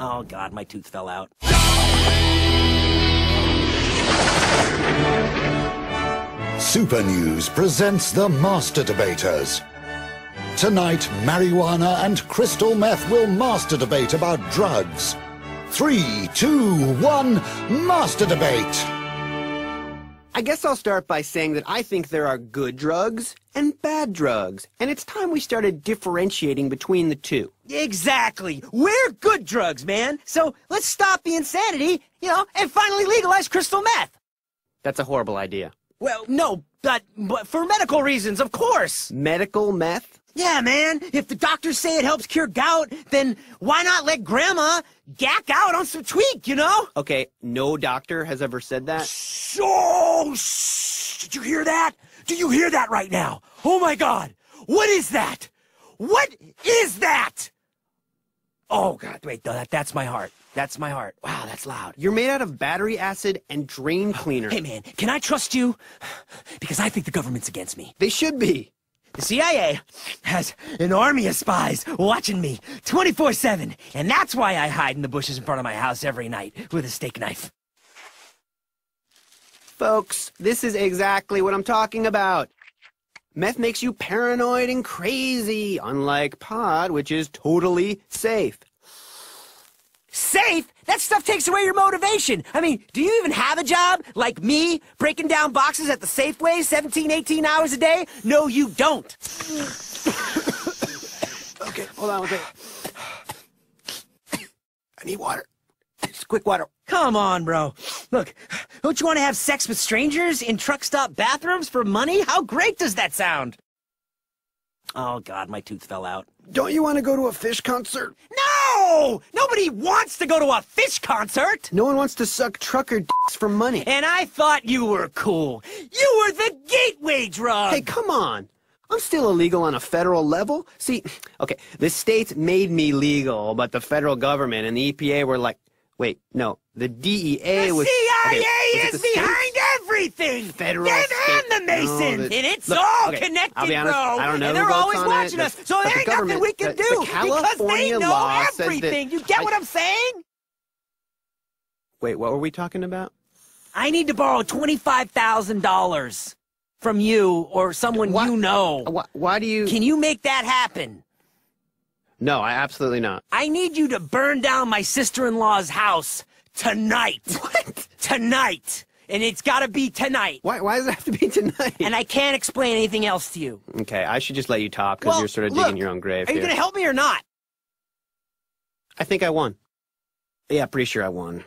Oh, God, my tooth fell out. Super News presents the Master Debaters. Tonight, marijuana and crystal meth will master debate about drugs. Three, two, one, master debate! I guess I'll start by saying that I think there are good drugs and bad drugs, and it's time we started differentiating between the two. Exactly. We're good drugs, man. So let's stop the insanity, you know, and finally legalize crystal meth. That's a horrible idea. Well, no, but, but for medical reasons, of course. Medical meth? Yeah, man. If the doctors say it helps cure gout, then why not let Grandma gack out on some tweak, you know? Okay, no doctor has ever said that. So, shh, did you hear that? Do you hear that right now? Oh my God! What is that? What is that? Oh God! Wait, that that's my heart. That's my heart. Wow, that's loud. You're made out of battery acid and drain oh, cleaner. Hey man, can I trust you? Because I think the government's against me. They should be. The CIA has an army of spies watching me 24-7, and that's why I hide in the bushes in front of my house every night with a steak knife. Folks, this is exactly what I'm talking about. Meth makes you paranoid and crazy, unlike pot, which is totally safe. Safe? That stuff takes away your motivation. I mean, do you even have a job? Like me, breaking down boxes at the Safeway 17, 18 hours a day? No, you don't. okay, hold on one second. I need water. Just quick water. Come on, bro. Look, don't you want to have sex with strangers in truck stop bathrooms for money? How great does that sound? Oh, God, my tooth fell out. Don't you want to go to a Phish concert? No! Nobody wants to go to a Phish concert! No one wants to suck trucker dicks for money. And I thought you were cool. You were the gateway drug! Hey, come on. I'm still illegal on a federal level. See, okay, the states made me legal, but the federal government and the EPA were like, wait, no, the DEA the was. CIA okay, was is behind everything! Federal, Them and the Masons! No, and it's Look, all okay, connected, I'll be honest, bro! I don't know and they're always it, watching us, so there the ain't nothing we can the- do because they know law says that- everything. You get I- what I'm saying? Wait, what were we talking about? I need to borrow $25,000 from you or someone you know. Why, why do you. Can you make that happen? No, I absolutely not. I need you to burn down my sister-in-law's house tonight. What? Tonight. And it's gotta be tonight. Why, why does it have to be tonight? And I can't explain anything else to you. okay, I should just let you talk because Well, you're sort of look, digging your own grave Are you here. gonna help me or not? I think I won. Yeah, pretty sure I won.